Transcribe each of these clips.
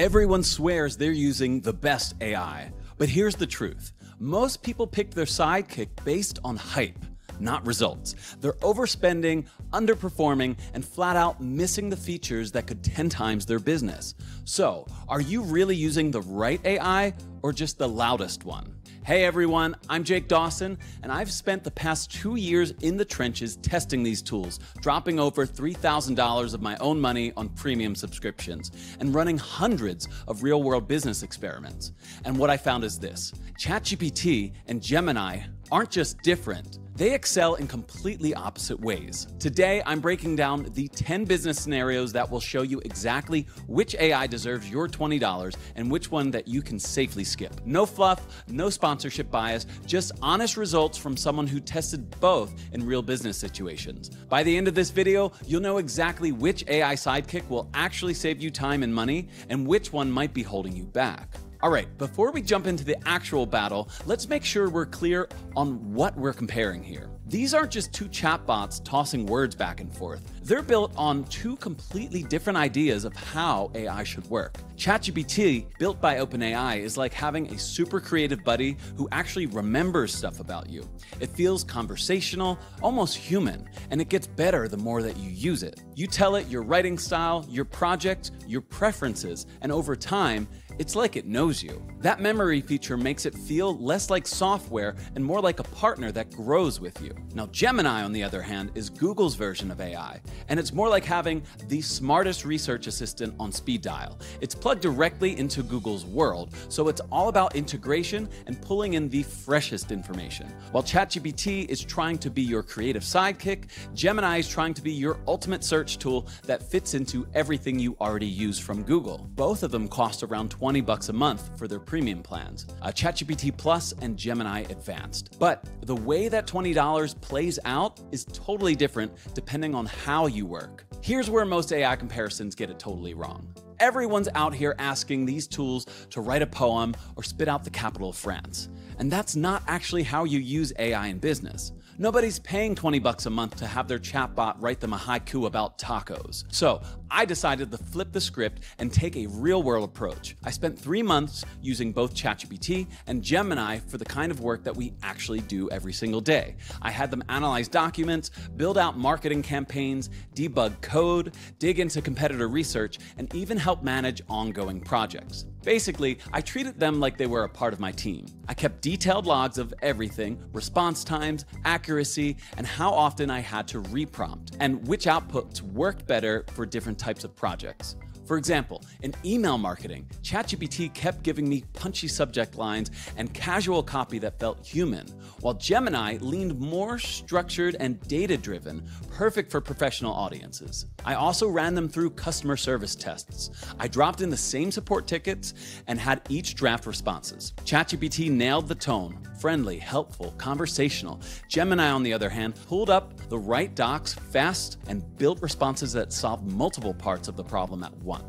Everyone swears they're using the best AI, but here's the truth. Most people pick their sidekick based on hype, not results. They're overspending, underperforming, and flat out missing the features that could 10 times their business. So, are you really using the right AI or just the loudest one? Hey everyone, I'm Jake Dawson, and I've spent the past two years in the trenches testing these tools, dropping over $3,000 of my own money on premium subscriptions, and running hundreds of real world business experiments. And what I found is this ChatGPT and Gemini aren't just different, they excel in completely opposite ways. Today, I'm breaking down the 10 business scenarios that will show you exactly which AI deserves your $20 and which one that you can safely skip. No fluff, no sponsorship bias, just honest results from someone who tested both in real business situations. By the end of this video, you'll know exactly which AI sidekick will actually save you time and money and which one might be holding you back. All right, before we jump into the actual battle, let's make sure we're clear on what we're comparing here. These aren't just two chatbots tossing words back and forth. They're built on two completely different ideas of how AI should work. ChatGPT, built by OpenAI, is like having a super creative buddy who actually remembers stuff about you. It feels conversational, almost human, and it gets better the more that you use it. You tell it your writing style, your project, your preferences, and over time, it's like it knows you. That memory feature makes it feel less like software and more like a partner that grows with you. Now, Gemini, on the other hand, is Google's version of AI, and it's more like having the smartest research assistant on speed dial. It's plugged directly into Google's world, so it's all about integration and pulling in the freshest information. While ChatGPT is trying to be your creative sidekick, Gemini is trying to be your ultimate search tool that fits into everything you already use from Google. Both of them cost around 20 20 bucks a month for their premium plans, uh, ChatGPT Plus and Gemini Advanced. But the way that $20 plays out is totally different depending on how you work. Here's where most AI comparisons get it totally wrong. Everyone's out here asking these tools to write a poem or spit out the capital of France. And that's not actually how you use AI in business. Nobody's paying 20 bucks a month to have their chatbot write them a haiku about tacos. So I decided to flip the script and take a real world approach. I spent three months using both ChatGPT and Gemini for the kind of work that we actually do every single day. I had them analyze documents, build out marketing campaigns, debug code, dig into competitor research, and even help manage ongoing projects. Basically, I treated them like they were a part of my team. I kept detailed logs of everything response times, accuracy, and how often I had to reprompt, and which outputs worked better for different types of projects. For example, in email marketing, ChatGPT kept giving me punchy subject lines and casual copy that felt human, while Gemini leaned more structured and data driven, perfect for professional audiences. I also ran them through customer service tests. I dropped in the same support tickets and had each draft responses. ChatGPT nailed the tone friendly, helpful, conversational. Gemini, on the other hand, pulled up the right docs fast and built responses that solved multiple parts of the problem at once.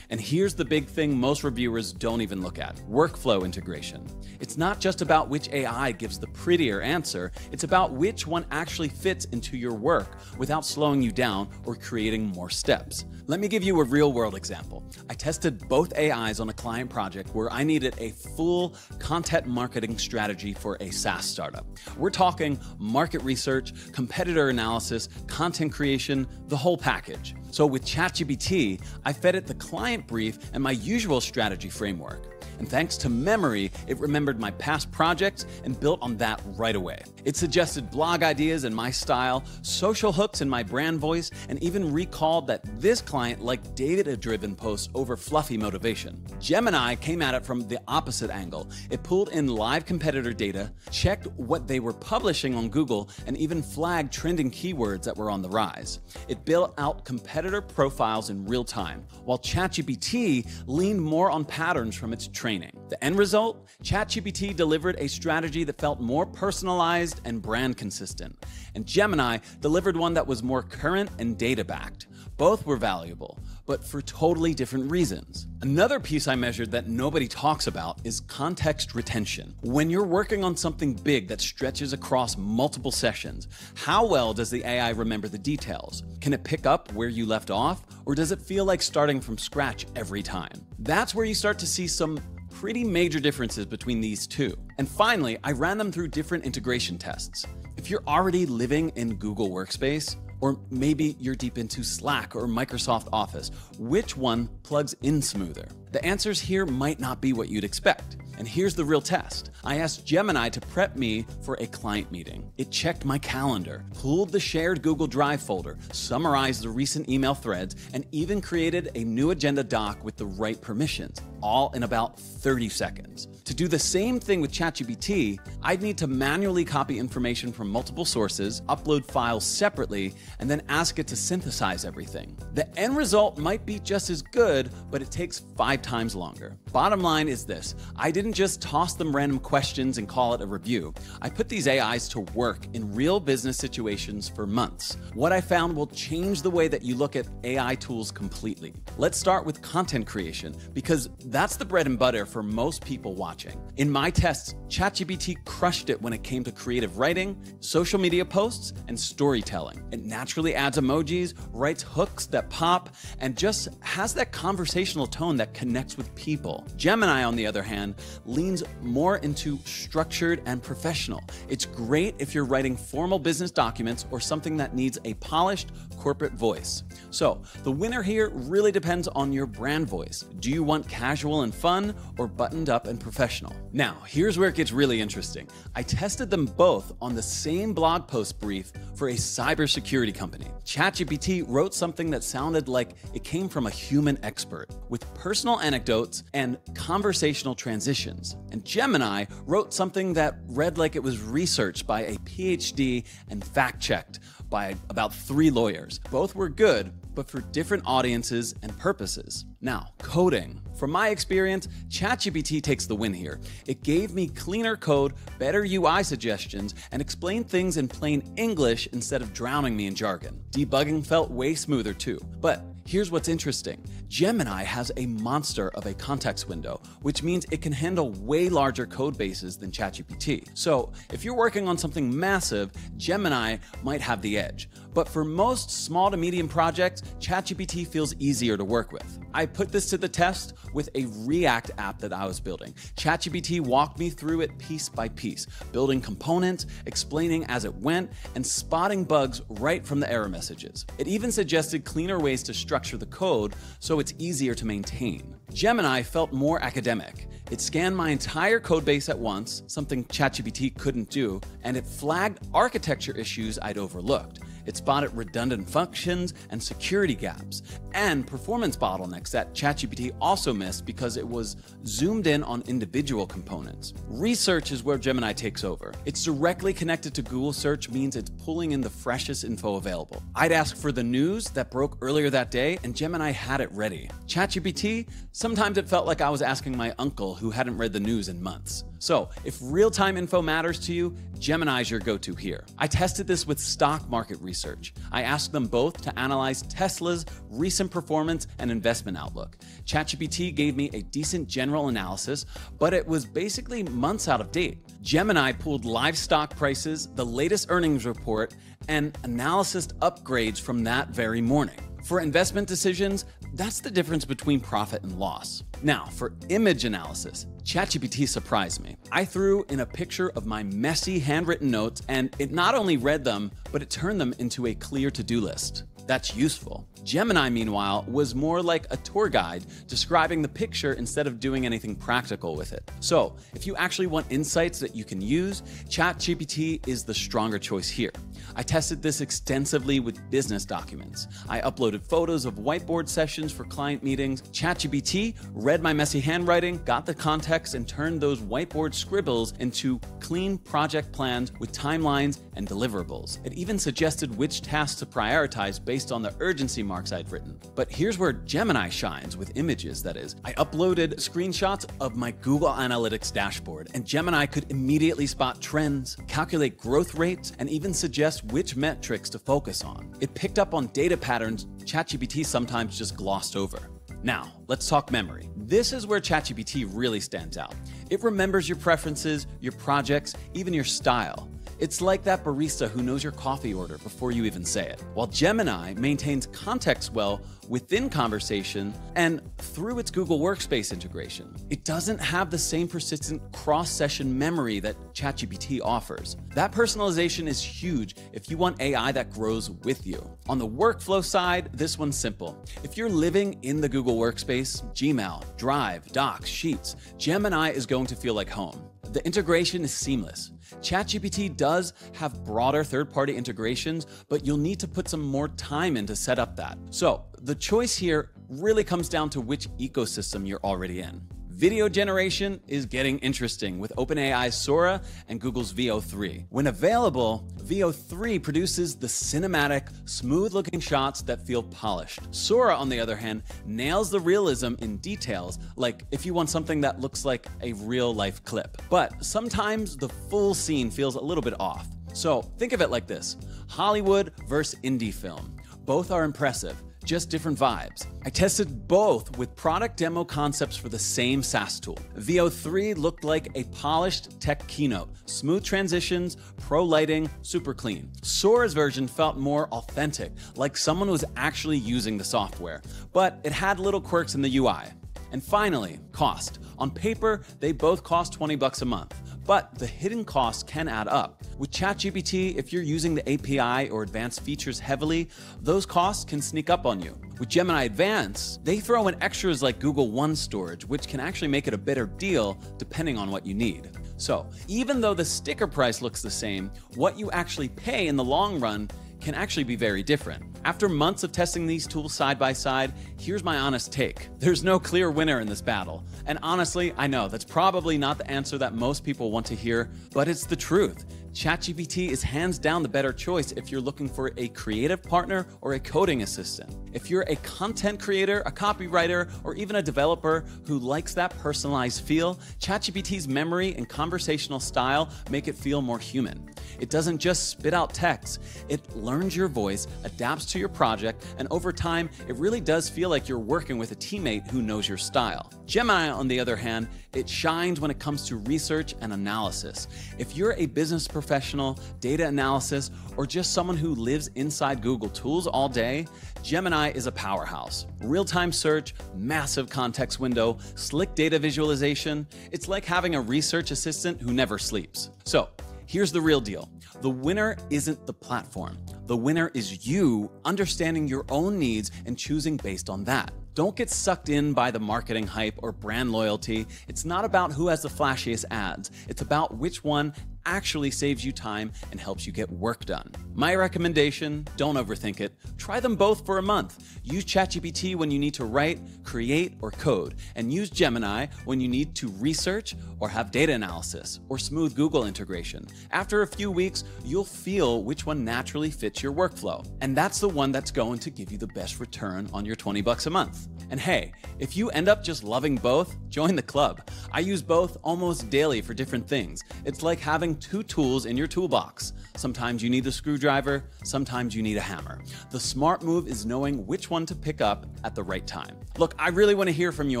And here's the big thing most reviewers don't even look at workflow integration. It's not just about which AI gives the prettier answer, it's about which one actually fits into your work without slowing you down or creating more steps. Let me give you a real world example. I tested both AIs on a client project where I needed a full content marketing strategy for a SaaS startup. We're talking market research, competitor analysis, content creation, the whole package. So with ChatGPT, I fed it the client brief and my usual strategy framework and thanks to memory, it remembered my past projects and built on that right away. It suggested blog ideas in my style, social hooks in my brand voice, and even recalled that this client liked data driven posts over fluffy motivation. Gemini came at it from the opposite angle. It pulled in live competitor data, checked what they were publishing on Google, and even flagged trending keywords that were on the rise. It built out competitor profiles in real time, while ChatGPT leaned more on patterns from its training. The end result? ChatGPT delivered a strategy that felt more personalized and brand consistent, and Gemini delivered one that was more current and data backed. Both were valuable, but for totally different reasons. Another piece I measured that nobody talks about is context retention. When you're working on something big that stretches across multiple sessions, how well does the AI remember the details? Can it pick up where you left off, or does it feel like starting from scratch every time? That's where you start to see some pretty major differences between these two. And finally, I ran them through different integration tests. If you're already living in Google Workspace, or maybe you're deep into Slack or Microsoft Office. Which one plugs in smoother? The answers here might not be what you'd expect. And here's the real test. I asked Gemini to prep me for a client meeting. It checked my calendar, pulled the shared Google Drive folder, summarized the recent email threads, and even created a new agenda doc with the right permissions, all in about 30 seconds. To do the same thing with ChatGPT, I'd need to manually copy information from multiple sources, upload files separately, and then ask it to synthesize everything. The end result might be just as good, but it takes five times longer. Bottom line is this I didn't just toss them random questions and call it a review. I put these AIs to work in real business situations for months. What I found will change the way that you look at AI tools completely. Let's start with content creation, because that's the bread and butter for most people watching. In my tests, ChatGPT crushed it when it came to creative writing, social media posts, and storytelling. It naturally adds emojis, writes hooks that pop, and just has that conversational tone that connects with people. Gemini, on the other hand, leans more into structured and professional. It's great if you're writing formal business documents or something that needs a polished corporate voice. So, the winner here really depends on your brand voice. Do you want casual and fun or buttoned up and professional? Now, here's where it gets really interesting. I tested them both on the same blog post brief for a cybersecurity company. ChatGPT wrote something that sounded like it came from a human expert with personal anecdotes and conversational transitions. And Gemini wrote something that read like it was researched by a PhD and fact checked by about three lawyers. Both were good, but for different audiences and purposes. Now, coding. From my experience, ChatGPT takes the win here. It gave me cleaner code, better UI suggestions, and explained things in plain English instead of drowning me in jargon. Debugging felt way smoother too. But Here's what's interesting Gemini has a monster of a context window, which means it can handle way larger code bases than ChatGPT. So, if you're working on something massive, Gemini might have the edge. But for most small to medium projects, ChatGPT feels easier to work with. I put this to the test with a React app that I was building. ChatGPT walked me through it piece by piece, building components, explaining as it went, and spotting bugs right from the error messages. It even suggested cleaner ways to structure the code so it's easier to maintain. Gemini felt more academic. It scanned my entire codebase at once, something ChatGPT couldn't do, and it flagged architecture issues I'd overlooked. It spotted redundant functions and security gaps, and performance bottlenecks that ChatGPT also missed because it was zoomed in on individual components. Research is where Gemini takes over. It's directly connected to Google search means it's pulling in the freshest info available. I'd ask for the news that broke earlier that day, and Gemini had it ready. ChatGPT, sometimes it felt like I was asking my uncle who hadn't read the news in months. So, if real time info matters to you, Gemini's your go to here. I tested this with stock market research. I asked them both to analyze Tesla's recent performance and investment outlook. ChatGPT gave me a decent general analysis, but it was basically months out of date. Gemini pulled livestock prices, the latest earnings report, and analysis upgrades from that very morning. For investment decisions, that's the difference between profit and loss. Now, for image analysis, ChatGPT surprised me. I threw in a picture of my messy handwritten notes, and it not only read them, but it turned them into a clear to do list. That's useful. Gemini, meanwhile, was more like a tour guide describing the picture instead of doing anything practical with it. So, if you actually want insights that you can use, ChatGPT is the stronger choice here. I tested this extensively with business documents. I uploaded photos of whiteboard sessions for client meetings. ChatGPT read my messy handwriting, got the context, and turned those whiteboard scribbles into clean project plans with timelines and deliverables. It even suggested which tasks to prioritize based based on the urgency marks I'd written. But here's where Gemini shines with images, that is. I uploaded screenshots of my Google Analytics dashboard, and Gemini could immediately spot trends, calculate growth rates, and even suggest which metrics to focus on. It picked up on data patterns ChatGPT sometimes just glossed over. Now, let's talk memory. This is where ChatGPT really stands out. It remembers your preferences, your projects, even your style. It's like that barista who knows your coffee order before you even say it. While Gemini maintains context well within conversation and through its Google Workspace integration, it doesn't have the same persistent cross session memory that ChatGPT offers. That personalization is huge if you want AI that grows with you. On the workflow side, this one's simple. If you're living in the Google Workspace, Gmail, Drive, Docs, Sheets, Gemini is going to feel like home. The integration is seamless. ChatGPT does have broader third party integrations, but you'll need to put some more time in to set up that. So, the choice here really comes down to which ecosystem you're already in. Video generation is getting interesting with OpenAI's Sora and Google's Veo 3. When available, Veo 3 produces the cinematic, smooth looking shots that feel polished. Sora, on the other hand, nails the realism in details, like if you want something that looks like a real life clip. But sometimes the full scene feels a little bit off. So think of it like this Hollywood versus indie film. Both are impressive just different vibes. I tested both with product demo concepts for the same SaaS tool. Veo 3 looked like a polished tech keynote, smooth transitions, pro lighting, super clean. Sora's version felt more authentic, like someone was actually using the software, but it had little quirks in the UI. And finally, cost. On paper, they both cost 20 bucks a month but the hidden costs can add up. With ChatGPT, if you're using the API or advanced features heavily, those costs can sneak up on you. With Gemini Advanced, they throw in extras like Google One storage, which can actually make it a better deal depending on what you need. So, even though the sticker price looks the same, what you actually pay in the long run can actually be very different. After months of testing these tools side by side, here's my honest take. There's no clear winner in this battle. And honestly, I know that's probably not the answer that most people want to hear, but it's the truth. ChatGPT is hands down the better choice if you're looking for a creative partner or a coding assistant. If you're a content creator, a copywriter, or even a developer who likes that personalized feel, ChatGPT's memory and conversational style make it feel more human. It doesn't just spit out text, it learns your voice, adapts to your project, and over time, it really does feel like you're working with a teammate who knows your style. Gemini, on the other hand, it shines when it comes to research and analysis. If you're a business professional, data analysis, or just someone who lives inside Google Tools all day, Gemini is a powerhouse. Real time search, massive context window, slick data visualization. It's like having a research assistant who never sleeps. So, Here's the real deal the winner isn't the platform. The winner is you understanding your own needs and choosing based on that. Don't get sucked in by the marketing hype or brand loyalty. It's not about who has the flashiest ads, it's about which one actually saves you time and helps you get work done. My recommendation don't overthink it. Try them both for a month. Use ChatGPT when you need to write, create, or code, and use Gemini when you need to research or have data analysis or smooth Google integration. After a few weeks, you'll feel which one naturally fits your workflow. And that's the one that's going to give you the best return on your 20 bucks a month. And hey, if you end up just loving both, join the club. I use both almost daily for different things. It's like having two tools in your toolbox. Sometimes you need the screwdriver, sometimes you need a hammer. The smart move is knowing which one to pick up at the right time. Look, I really want to hear from you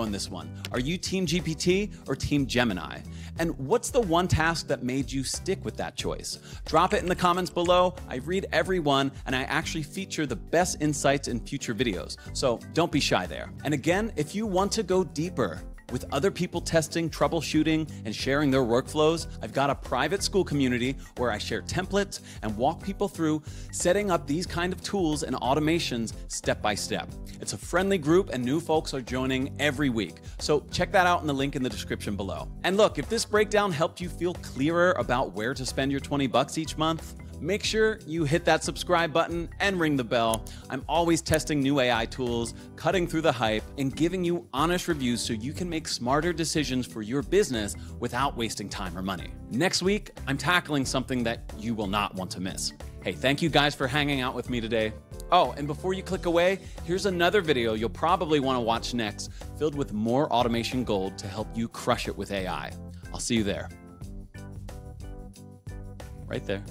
on this one. Are you Team GPT or Team Gemini? And what's the one task that made you stick with that choice? Drop it in the comments below. I read every one and I actually feature the best insights in future videos. So don't be shy there. And again, if you want to go deeper, with other people testing, troubleshooting, and sharing their workflows, I've got a private Skool community where I share templates and walk people through setting up these kind of tools and automations step by step. It's a friendly group and new folks are joining every week. So check that out in the link in the description below. And look, if this breakdown helped you feel clearer about where to spend your 20 bucks each month, Make sure you hit that subscribe button and ring the bell. I'm always testing new AI tools, cutting through the hype, and giving you honest reviews so you can make smarter decisions for your business without wasting time or money. Next week, I'm tackling something that you will not want to miss. Hey, thank you guys for hanging out with me today. Oh, and before you click away, here's another video you'll probably want to watch next, filled with more automation gold to help you crush it with AI. I'll see you there. Right there.